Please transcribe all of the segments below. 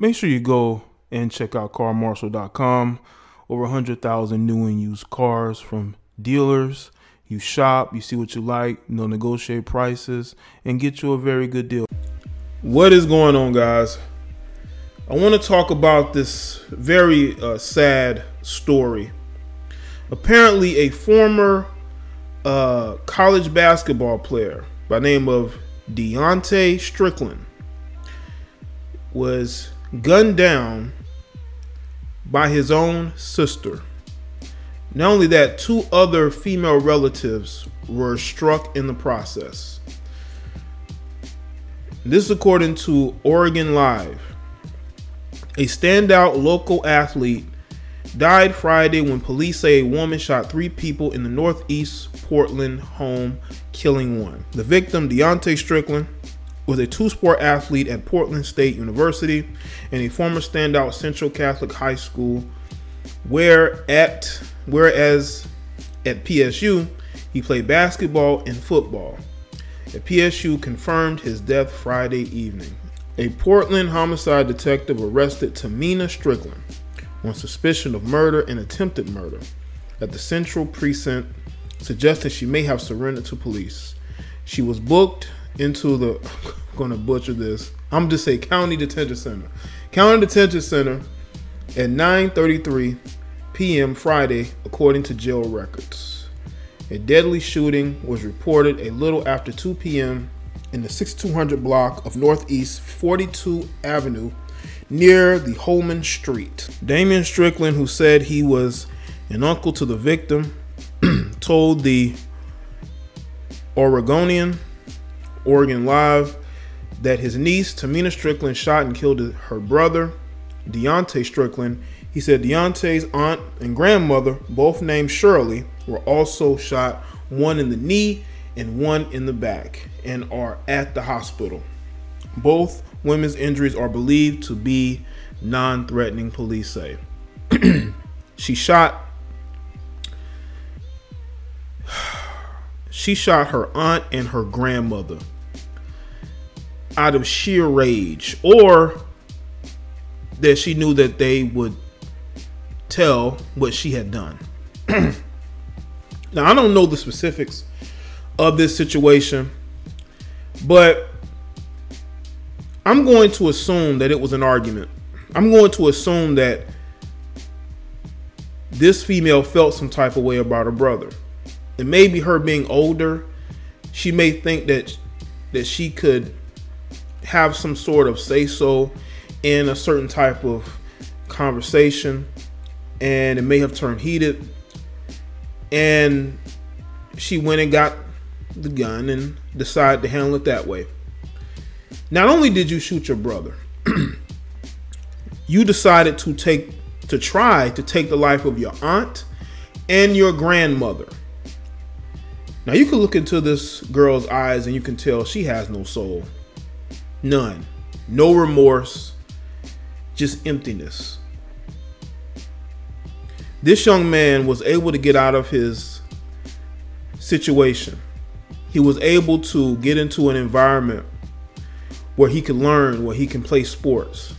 Make sure you go and check out carmarshal.com. Over 100,000 new and used cars from dealers. You shop, you see what you like, you know, negotiate prices, and get you a very good deal. What is going on, guys? I want to talk about this very uh, sad story. Apparently, a former uh, college basketball player by name of Deante Strickland was gunned down by his own sister. Not only that, two other female relatives were struck in the process. This is according to Oregon Live. A standout local athlete died Friday when police say a woman shot three people in the northeast Portland home, killing one. The victim, Deante Strickland, was a two-sport athlete at Portland State University and a former standout Central Catholic High School, where at whereas at PSU he played basketball and football. At PSU confirmed his death Friday evening. A Portland homicide detective arrested Tamina Strickland on suspicion of murder and attempted murder at the Central Precinct, suggesting she may have surrendered to police. She was booked into the I'm gonna butcher this. I'm just say county detention center. County detention center at 9:33 p.m. Friday, according to jail records. A deadly shooting was reported a little after 2 p.m. in the 6200 block of Northeast 42 Avenue near the Holman Street. Damian Strickland, who said he was an uncle to the victim, told the Oregonian, Oregon Live, that his niece, Tamina Strickland, shot and killed her brother, Deante Strickland. He said Deante's aunt and grandmother, both named Shirley, were also shot, one in the knee and one in the back, and are at the hospital. Both women's injuries are believed to be non threatening, police say. she shot. She shot her aunt and her grandmother out of sheer rage, or that she knew that they would tell what she had done. now, I don't know the specifics of this situation, but I'm going to assume that it was an argument. I'm going to assume that this female felt some type of way about her brother. And maybe her being older, she may think that that she could have some sort of say so in a certain type of conversation and it may have turned heated and she went and got the gun and decided to handle it that way. Not only did you shoot your brother, you decided to take to try to take the life of your aunt and your grandmother. Now you can look into this girl's eyes and you can tell she has no soul. None. No remorse. Just emptiness. This young man was able to get out of his situation. He was able to get into an environment where he could learn, where he can play sports.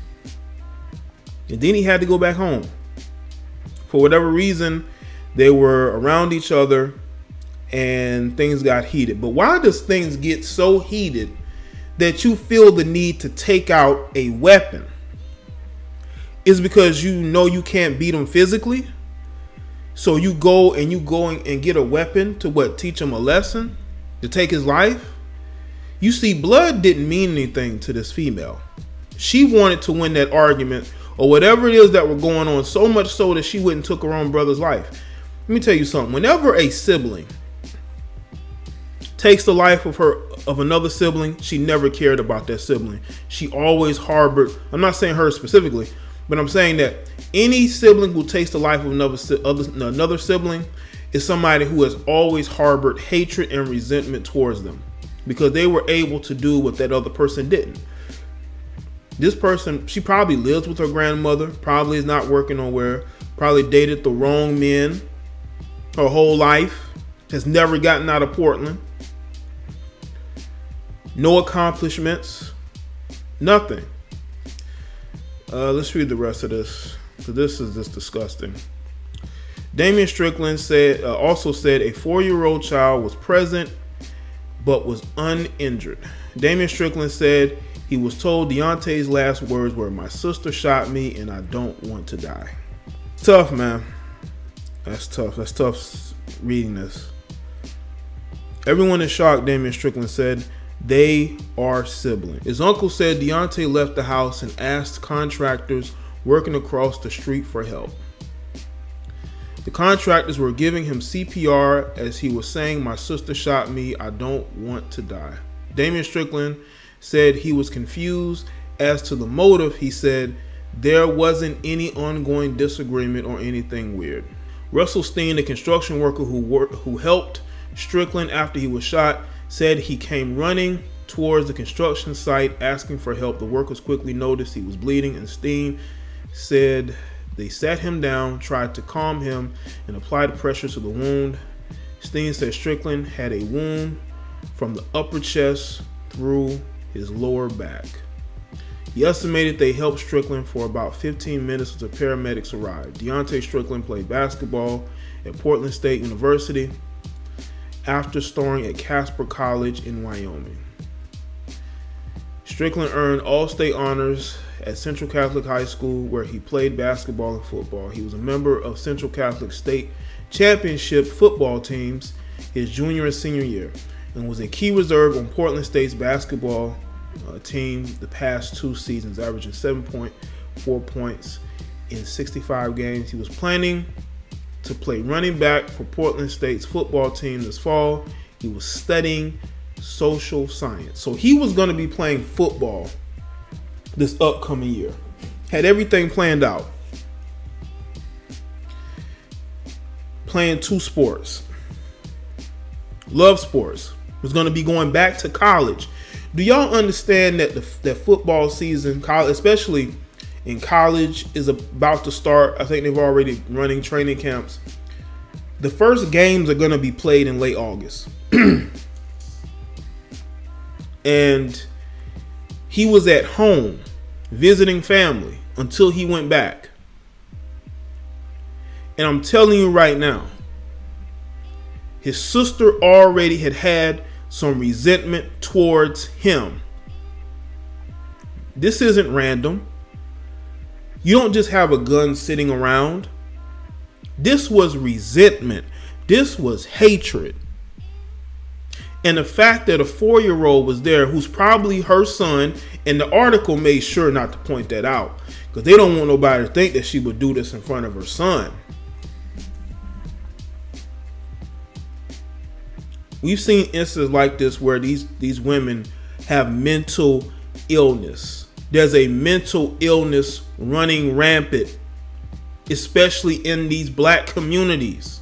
And then he had to go back home. For whatever reason, they were around each other and things got heated. But why does things get so heated that you feel the need to take out a weapon? Is because you know you can't beat them physically? So you go and you go and get a weapon to what teach him a lesson to take his life? You see, blood didn't mean anything to this female. She wanted to win that argument or whatever it is that were going on, so much so that she wouldn't took her own brother's life. Let me tell you something. Whenever a sibling takes the life of her of another sibling, she never cared about that sibling. She always harbored. I'm not saying her specifically, but I'm saying that any sibling who takes the life of another another sibling is somebody who has always harbored hatred and resentment towards them because they were able to do what that other person didn't. This person, she probably lives with her grandmother, probably is not working nowhere, probably dated the wrong men her whole life, has never gotten out of Portland. No accomplishments, nothing. Uh, let's read the rest of this this is just disgusting. Damian Strickland said uh, also said a four-year-old child was present but was uninjured. Damian Strickland said he was told Deante's last words were, "My sister shot me, and I don't want to die." Tough, man. That's tough. That's tough reading this. Everyone is shocked, Damian Strickland said. They are siblings. His uncle said Deante left the house and asked contractors working across the street for help. The contractors were giving him CPR as he was saying, My sister shot me. I don't want to die. Damian Strickland said he was confused as to the motive. He said there wasn't any ongoing disagreement or anything weird. Russell Steen, the construction worker who worked, who helped Strickland after he was shot, said he came running towards the construction site asking for help. The workers quickly noticed he was bleeding, and Steen said they sat him down, tried to calm him, and applied pressure to the wound. Steen said Strickland had a wound from the upper chest through his lower back. He estimated they helped Strickland for about 15 minutes until paramedics arrived. Deante Strickland played basketball at Portland State University after starring at Casper College in Wyoming. Strickland earned all state honors at Central Catholic High School, where he played basketball and football. He was a member of Central Catholic State Championship football teams his junior and senior year, and was a key reserve on Portland State's basketball uh, team the past two seasons, averaging 7.4 points in 65 games. He was planning to play running back for Portland State's football team this fall. He was studying social science. So he was going to be playing football this upcoming year. Had everything planned out. Playing two sports. Love sports. Was going to be going back to college do y'all understand that the that football season, college, especially in college, is about to start? I think they've already running training camps. The first games are going to be played in late August, and he was at home visiting family until he went back. And I'm telling you right now, his sister already had had some resentment towards him. This isn't random. You don't just have a gun sitting around. This was resentment. This was hatred. And the fact that a four year old was there who's probably her son, and the article made sure not to point that out because they don't want nobody to think that she would do this in front of her son. We've seen instances like this where these these women have mental illness. There's a mental illness running rampant, especially in these black communities.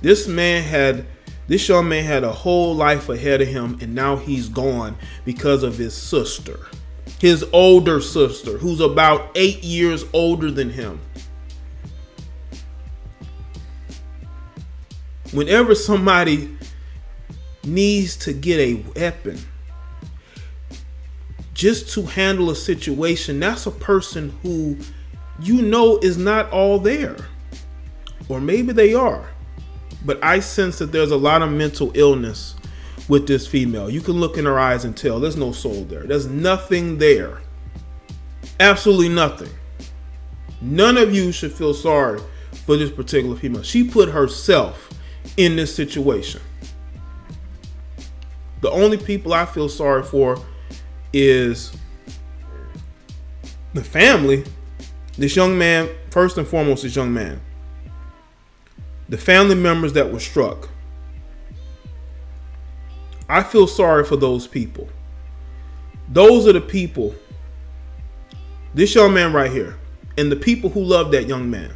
This man had this young man had a whole life ahead of him and now he's gone because of his sister. His older sister who's about 8 years older than him. whenever somebody needs to get a weapon just to handle a situation, that's a person who you know is not all there. Or maybe they are. But I sense that there's a lot of mental illness with this female. You can look in her eyes and tell there's no soul there. There's nothing there. Absolutely nothing. None of you should feel sorry for this particular female. She put herself in this situation. The only people I feel sorry for is the family. This young man, first and foremost, this young man. The family members that were struck. I feel sorry for those people. Those are the people, this young man right here, and the people who love that young man,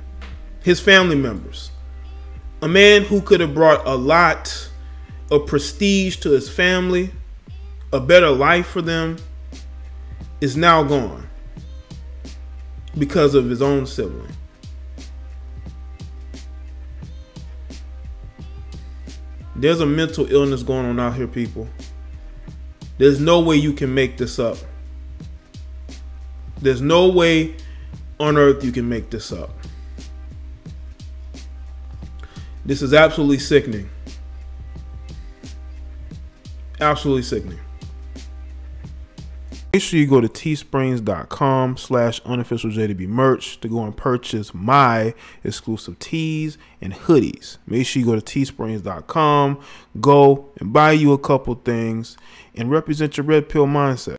his family members a man who could have brought a lot of prestige to his family, a better life for them, is now gone because of his own sibling. There's a mental illness going on out here, people. There's no way you can make this up. There's no way on earth you can make this up. This is absolutely sickening. Absolutely sickening. Make sure you go to teesprings.com slash unofficial JDB merch to go and purchase my exclusive tees and hoodies. Make sure you go to teesprings.com, go and buy you a couple things, and represent your red pill mindset.